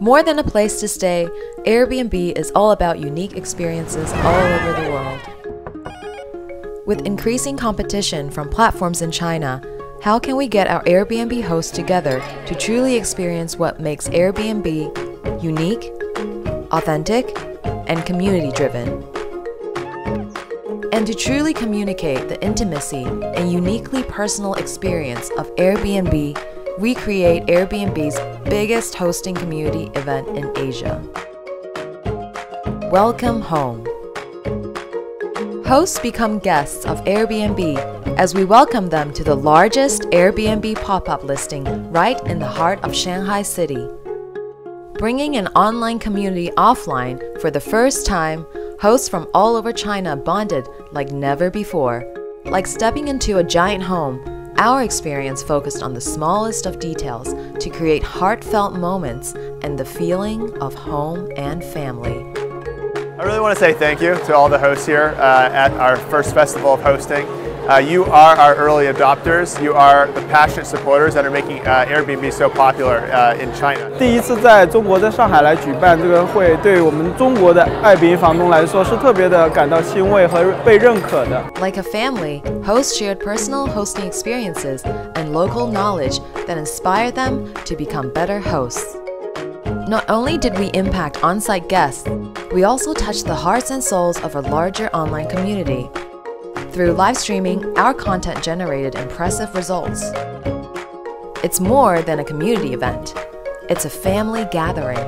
More than a place to stay, Airbnb is all about unique experiences all over the world. With increasing competition from platforms in China, how can we get our Airbnb hosts together to truly experience what makes Airbnb unique, authentic, and community driven? And to truly communicate the intimacy and uniquely personal experience of Airbnb, we create Airbnb's biggest hosting community event in Asia. Welcome home. Hosts become guests of Airbnb as we welcome them to the largest Airbnb pop up listing right in the heart of Shanghai City. Bringing an online community offline for the first time, hosts from all over China bonded like never before. Like stepping into a giant home, our experience focused on the smallest of details to create heartfelt moments and the feeling of home and family. I really want to say thank you to all the hosts here uh, at our first festival of hosting. Uh, you are our early adopters. You are the passionate supporters that are making uh, Airbnb so popular uh, in China. 第一次在中国，在上海来举办这个会，对我们中国的爱彼迎房东来说是特别的感到欣慰和被认可的。 Like a family, hosts shared personal hosting experiences and local knowledge that inspired them to become better hosts. Not only did we impact on site guests, we also touched the hearts and souls of a larger online community. Through live streaming, our content generated impressive results. It's more than a community event, it's a family gathering.